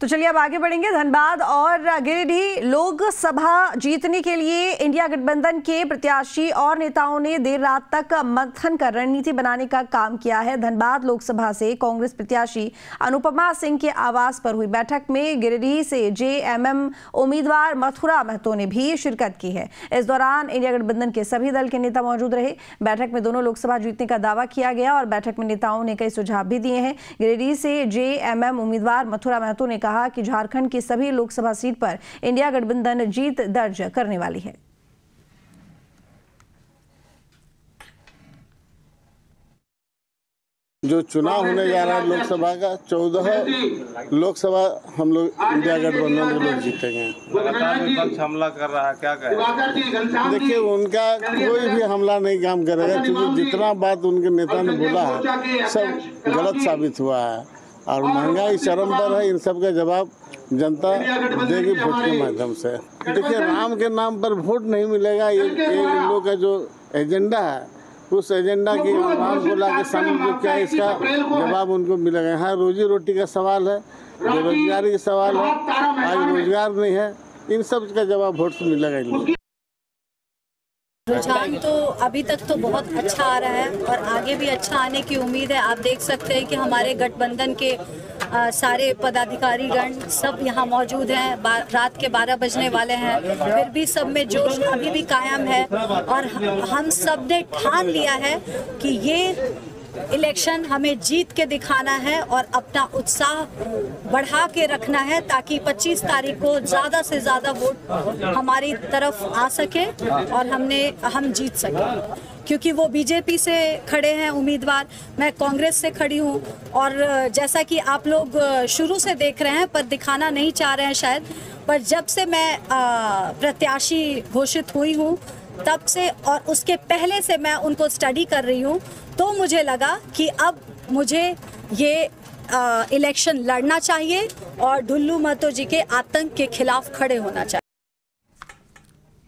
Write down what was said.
तो चलिए अब आगे बढ़ेंगे। धनबाद और गिरिडीह लोकसभा जीतने के लिए इंडिया गठबंधन के प्रत्याशी और नेताओं ने देर रात तक मंथन कर रणनीति बनाने का काम किया है। धनबाद लोकसभा से कांग्रेस प्रत्याशी अनुपमा सिंह के आवास पर हुई बैठक में गिरिडीह से जेएमएम उम्मीदवार मथुरा महतो ने भी शिरकत की है। इस दौरान इंडिया गठबंधन के सभी दल के नेता मौजूद रहे। बैठक में दोनों लोकसभा जीतने का दावा किया गया और बैठक में नेताओं ने कई सुझाव भी दिए हैं। गिरिडीह से जेएमएम उम्मीदवार मथुरा महतो ने कहा कि झारखंड की सभी लोकसभा सीट पर इंडिया गठबंधन जीत दर्ज करने वाली है। जो चुनाव होने जा रहा है लोकसभा का, चौदह लोकसभा हम लोग इंडिया गठबंधन के लोग जीतेंगे। हमला कर रहा है क्या कहें देखिए, उनका कोई भी हमला नहीं काम करेगा, क्योंकि जितना बात उनके नेता ने बोला है, सब गलत साबित हुआ है। और महँगाई चरम पर है इन सब का जवाब जनता देगी वोट के माध्यम से। देखिए राम के नाम पर वोट नहीं मिलेगा ये इन लोग का जो एजेंडा है उस एजेंडा की राम बोला के सामने जो क्या है इसका जवाब उनको मिलेगा यहाँ रोजी रोटी का सवाल है बेरोजगारी का सवाल है आज रोज़गार नहीं है इन सब का जवाब वोट से मिलेगा इन लोग रुझान तो अभी तक तो बहुत अच्छा आ रहा है और आगे भी अच्छा आने की उम्मीद है। आप देख सकते हैं कि हमारे गठबंधन के आ, सारे पदाधिकारी गण सब यहाँ मौजूद हैं। रात के 12 बजने वाले हैं। फिर भी सब में जोश अभी भी कायम है और हम सबने ठान लिया है कि ये इलेक्शन हमें जीत के दिखाना है और अपना उत्साह बढ़ा के रखना है ताकि 25 तारीख को ज़्यादा से ज़्यादा वोट हमारी तरफ़ आ सके और हमने, हम जीत सके। क्योंकि वो बीजेपी से खड़े हैं उम्मीदवार, मैं कांग्रेस से खड़ी हूँ और जैसा कि आप लोग शुरू से देख रहे हैं पर दिखाना नहीं चाह रहे हैं शायद, पर जब से मैं प्रत्याशी घोषित हुई हूँ तब से और उसके पहले से मैं उनको स्टडी कर रही हूँ तो मुझे लगा कि अब मुझे ये इलेक्शन लड़ना चाहिए और ढुल्लू महतो जी के आतंक के खिलाफ खड़े होना चाहिए।